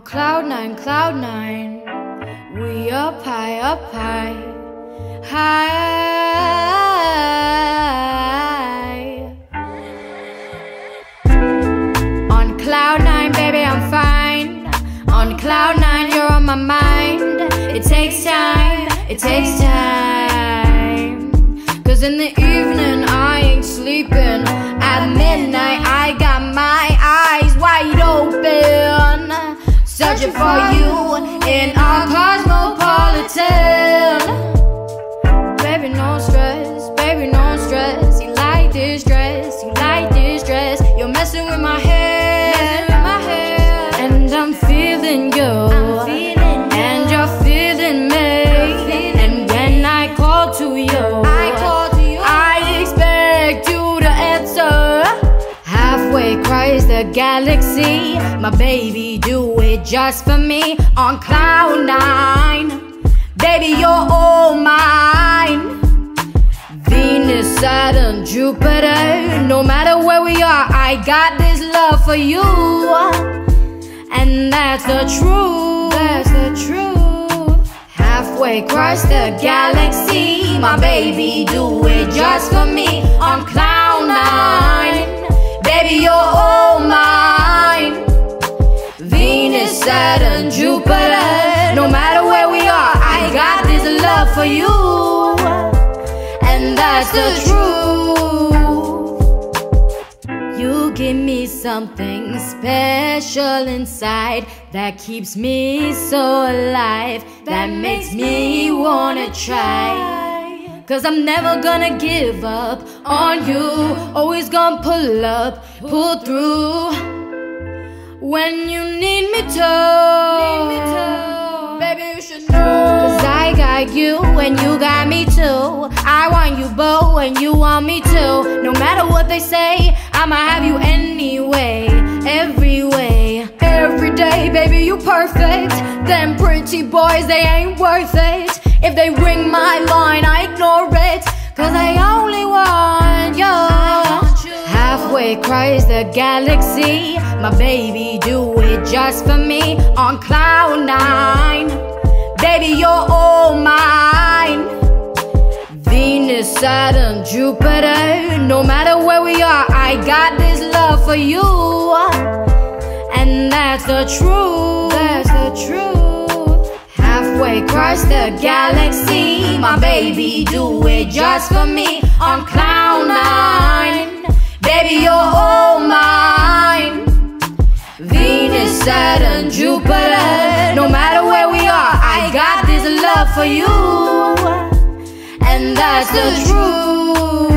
On cloud nine, cloud nine, we up high, up high, high. On cloud nine, baby, I'm fine. On cloud nine, you're on my mind. It takes time, it takes time. Cause in the Searching for you in our cosmopolitan. Baby, no stress, baby, no stress. You like this dress, you like this dress. You're messing with my head, galaxy, my baby do it just for me on cloud nine. Baby, you're all mine. Venus, Saturn, Jupiter. No matter where we are, I got this love for you. And that's the truth. That's the truth. Halfway across the galaxy, my baby do it just for me on cloud Saturn, Jupiter. No matter where we are, I got this love for you. And that's the truth. You give me something special inside that keeps me so alive, that makes me wanna try. Cause I'm never gonna give up on you, always gonna pull up, pull through. When you need me to, baby, you should know. Cause I got you and you got me too. I want you both and you want me too. No matter what they say, I'ma have you anyway, every way, every day, baby, you perfect. Them pretty boys, they ain't worth it. If they ring my line, Across the galaxy, my baby do it just for me on cloud nine. Baby, you're all mine. Venus, Saturn, Jupiter. No matter where we are, I got this love for you. And that's the truth. That's the truth. Halfway across the galaxy, my baby do it just for me on cloud nine. Baby, you're all mine. Venus, Saturn, Jupiter. No matter where we are, I got this love for you. And that's the truth.